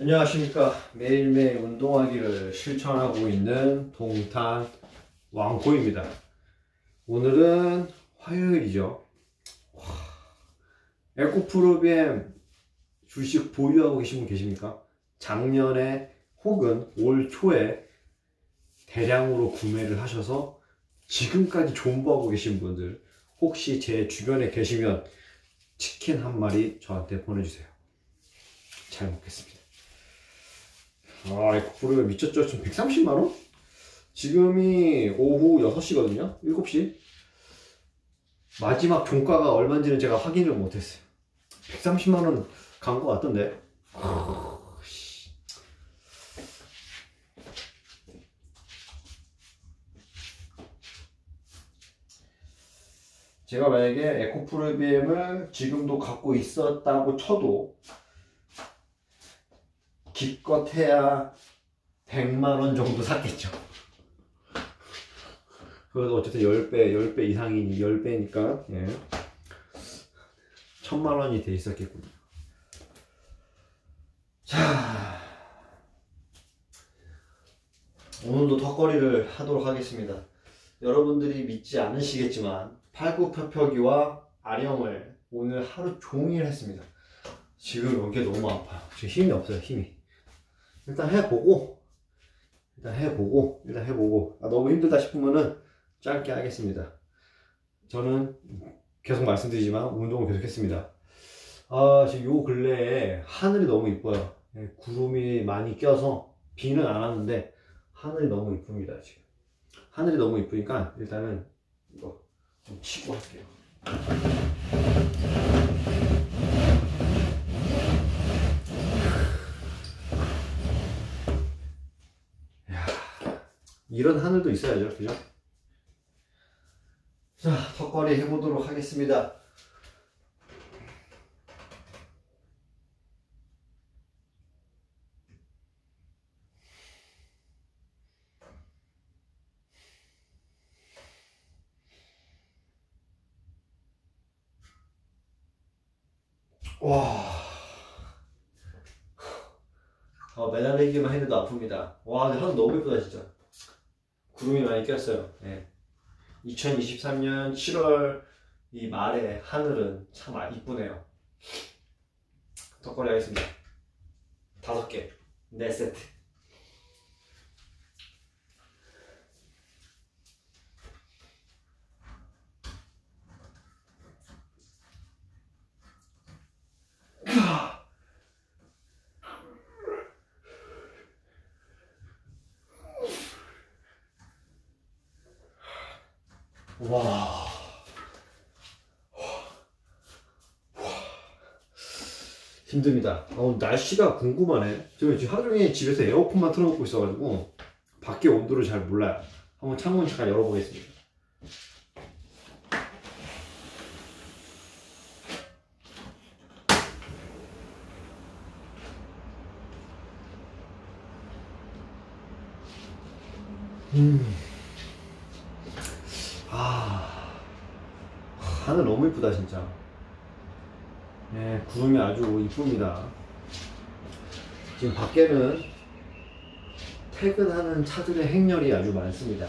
안녕하십니까. 매일매일 운동하기를 실천하고 있는 동탄 왕고입니다. 오늘은 화요일이죠. 와, 에코프로비엠 주식 보유하고 계신 분 계십니까? 작년에 혹은 올 초에 대량으로 구매를 하셔서 지금까지 존버하고 계신 분들 혹시 제 주변에 계시면 치킨 한 마리 저한테 보내주세요. 잘 먹겠습니다 아, 에코프로가 미쳤죠? 지금 130만원? 지금이 오후 6시거든요? 7시? 마지막 종가가 얼마인지는 제가 확인을 못했어요. 130만원 간 것 같던데. 제가 만약에 에코프로비엠을 지금도 갖고 있었다고 쳐도 기껏 해야 100만원 정도 샀겠죠. 그래도 어쨌든 10배, 10배 이상이니 10배니까, 예. 천만원이 돼 있었겠군요. 자. 오늘도 턱걸이를 하도록 하겠습니다. 여러분들이 믿지 않으시겠지만, 팔굽혀펴기와 아령을 오늘 하루 종일 했습니다. 지금 여기 너무 아파요. 지금 힘이 없어요, 힘이. 일단 해보고 일단 해보고 일단 해보고. 아, 너무 힘들다 싶으면은 짧게 하겠습니다. 저는 계속 말씀드리지만 운동을 계속 했습니다. 아 지금 요 근래에 하늘이 너무 이뻐요. 예, 구름이 많이 껴서 비는 안 왔는데 하늘이 너무 이쁩니다 지금. 하늘이 너무 이쁘니까 일단은 이거 좀 치고 할게요 이런 하늘도 있어야죠. 그죠? 자, 턱걸이 해보도록 하겠습니다. 와. 어, 매달리기만 해도 아픕니다. 와, 근데 하늘 너무 예쁘다, 진짜. 구름이 많이 꼈어요. 네. 2023년 7월 이 말에 하늘은 참 아, 이쁘네요. 덕거리 하겠습니다. 다섯 개, 네 세트. 와. 힘듭니다. 어, 날씨가 궁금하네. 지금 하루 종일 집에서 에어컨만 틀어놓고 있어가지고 밖에 온도를 잘 몰라요. 한번 창문 잠깐 열어보겠습니다. 음. 하늘 너무 이쁘다 진짜. 네, 구름이 아주 이쁩니다. 지금 밖에는 퇴근하는 차들의 행렬이 아주 많습니다.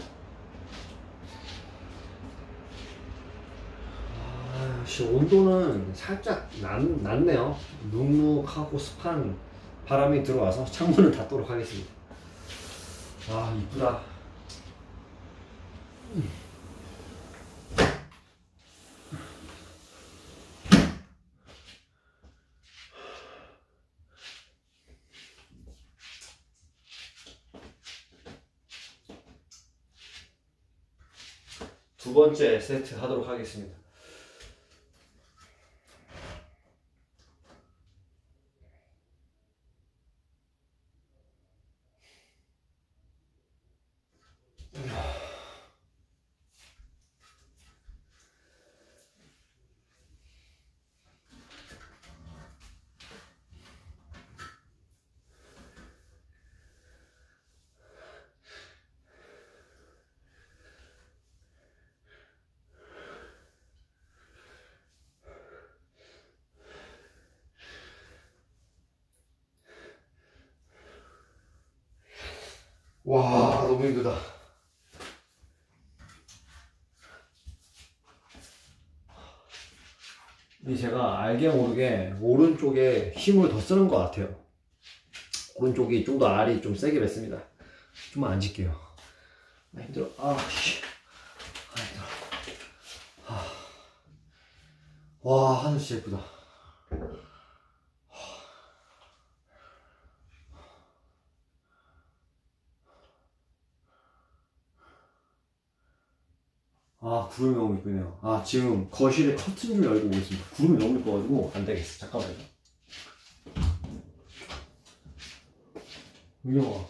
아, 씨, 온도는 살짝 낮, 낮네요. 눅눅하고 습한 바람이 들어와서 창문을 닫도록 하겠습니다. 아, 이쁘다. 두 번째 세트 하도록 하겠습니다. 와 너무 힘들다. 이 제가 알게 모르게 오른쪽에 힘을 더 쓰는 것 같아요. 오른쪽이 좀 더 알이 좀 세게 뱉습니다. 좀만 앉을게요. 아 힘들어. 아 씨. 아 힘들어. 아. 와 하늘 진짜 예쁘다. 아 구름이 너무 이쁘네요. 아 지금 거실에 커튼을 열고 오고 있습니다. 구름이 너무 이뻐가지고. 안 되겠어. 잠깐만요. 민영아 어,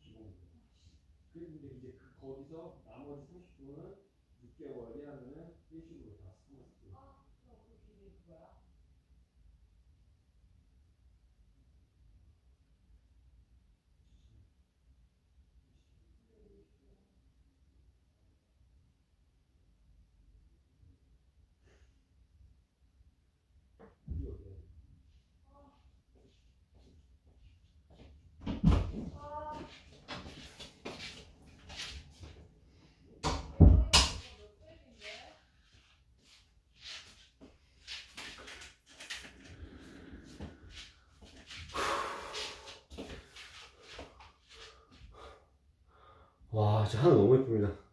기본으로. 근데 이제 그 거기서 나머지 30분은 6개월에 하면은 일식으로 다 쓰고 와, 진짜 하늘 너무 예쁩니다.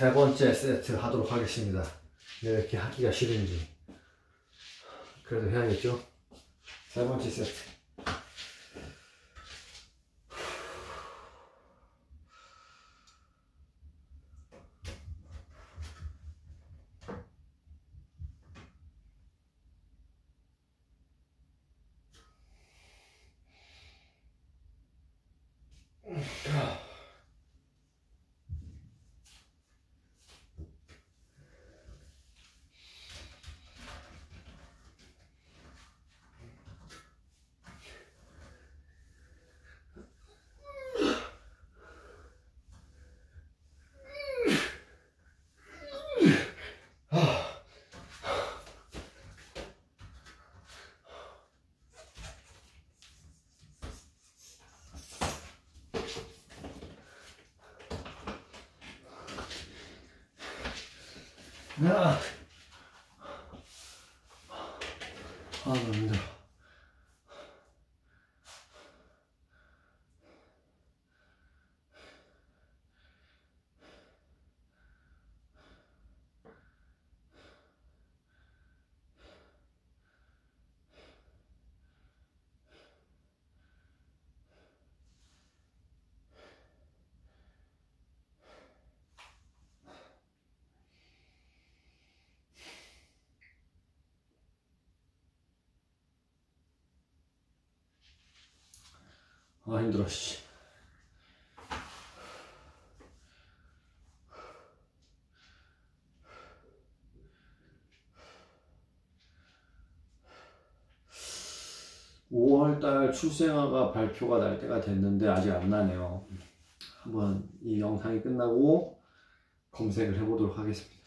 세 번째 세트 하도록 하겠습니다. 왜 이렇게 하기가 싫은지. 그래도 해야겠죠? 세 번째 세트. 야. 아 힘들어 씨. (5월달) 출생아가 발표가 날 때가 됐는데 아직 안 나네요 한번 이 영상이 끝나고 검색을 해보도록 하겠습니다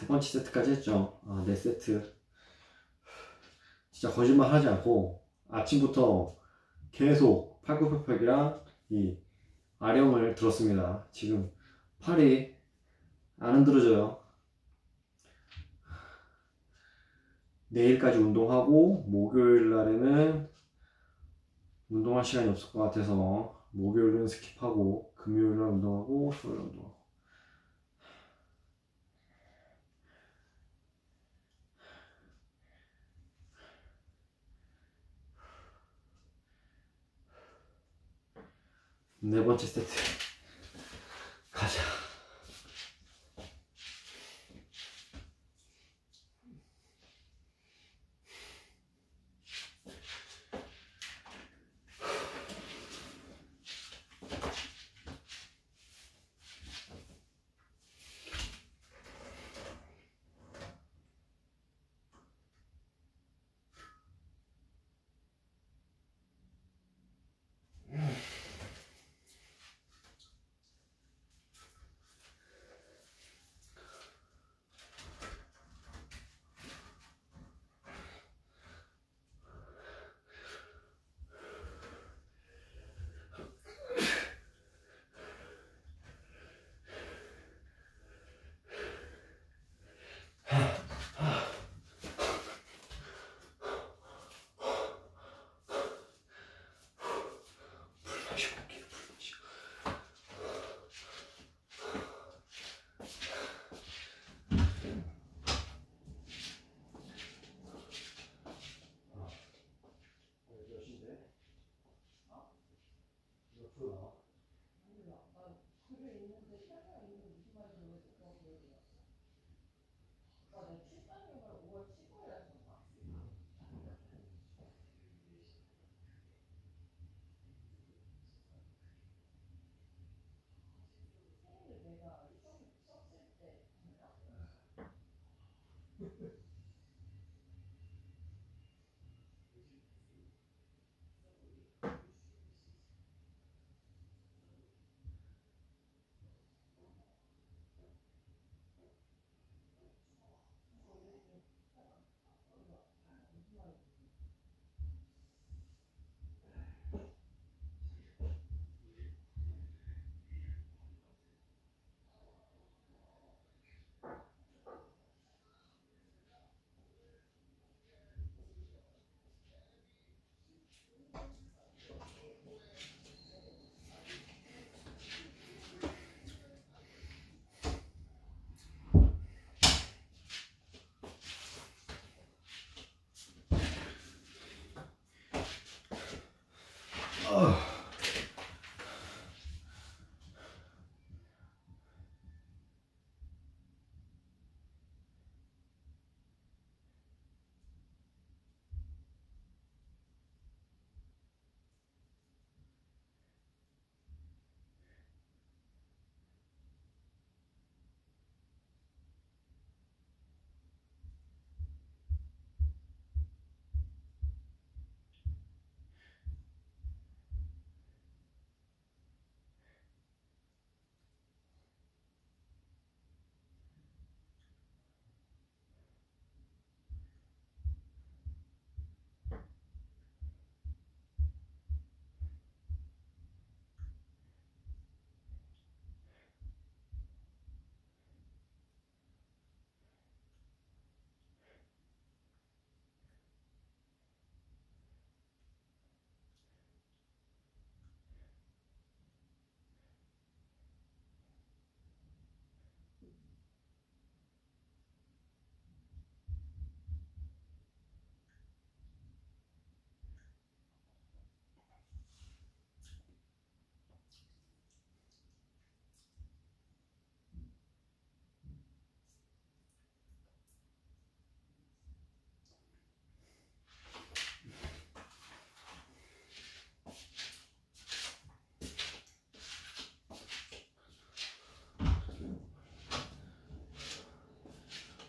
세 번째 세트까지 했죠. 아, 네 세트. 진짜 거짓말 하지 않고 아침부터 계속 팔굽혀펴기랑 이 아령을 들었습니다. 지금 팔이 안 흔들어져요. 내일까지 운동하고 목요일 날에는 운동할 시간이 없을 것 같아서 목요일은 skip하고 금요일 날 운동하고 토요일 운동하고 네 번째 세트. 가자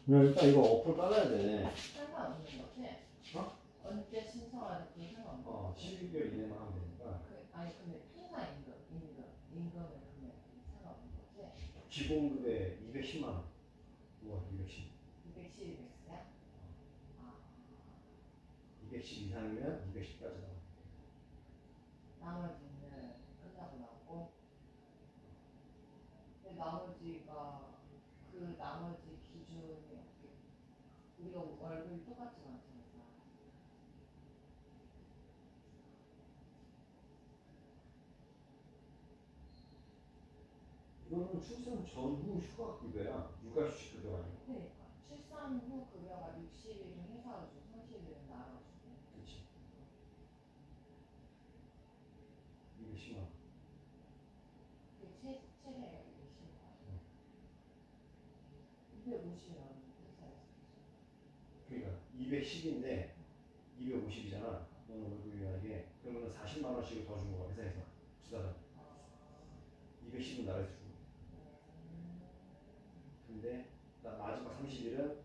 그냥 일단 이거 어플 깔아야 돼. 상관없는 거지? 어? 언제 신청하는 그 상관없는 거? 어, 12개월 이내만 하면 되니까. 그, 아니 근데 통화 임금, 임금, 임금을 그러면 상관없는 거지? 기본급에 210만 원. 우와, 210. 210이 백스야? 아 210 이상이면 210까지 나와. 나머지는 끝나고 나고 근데 나머지가 그 나머지 기준이 어떻게 우리가 똑같지 않잖아 이거는 출산 전후 휴가 급여야. 육아 휴직 급여 아니고. 그러니까 출산 후 급여가 60일은 회사가 주고 30일은 나라가 주고 그렇지. 210만 원. 그게 최, 최대가 210만 250이라는 회사에서 그러니까 210인데 250이잖아. 너는 월급이 만약에 그러면 40만 원씩을 더 주는 거야 회사에서 주다가 210은 나라에서 주고. 근데 나 마지막 30일은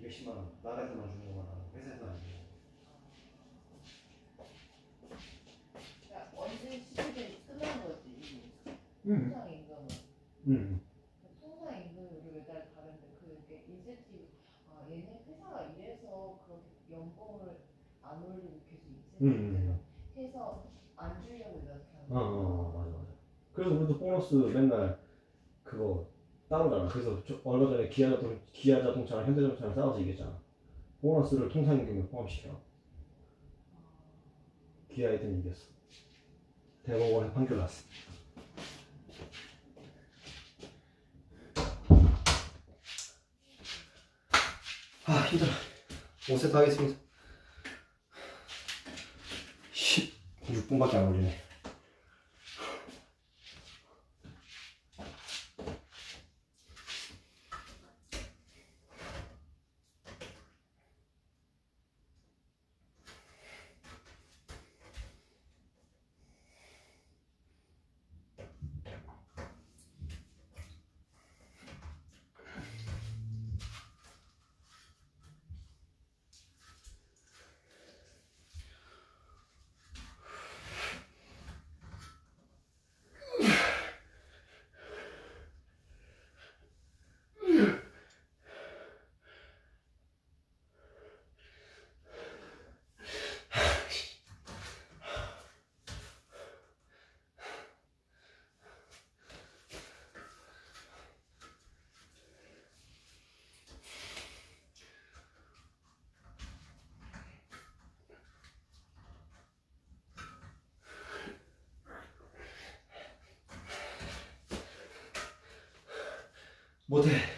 210만 원 나라에서만 주는 것만 하고 회사에서는 안. 그러니까 언제 시즌이 끝난 거지 응. 통상 임금은 응. 통상 임금이 우리 매달 다른데 그게 인센티브 아 얘네 회사가 이래서 그렇게 연봉을 안 올리고 계속 음, 인센티브를 해서 안 주려고 이렇게 하는 어, 어, 어, 맞아, 맞아. 그래서 우리도 보너스 맨날 그거 따로잖아. 그래서 저- 얼마 전에 기아 자동, 기아 자동차랑 현대 자동차랑 싸워서 얘기했잖아. 보너스를 통상임금에 포함시켜. 기아 이든 이겼어. 대법원에 판결 났어. 아, 힘들어. 5세트 하겠습니다. 16분밖에 안 걸리네. 못해.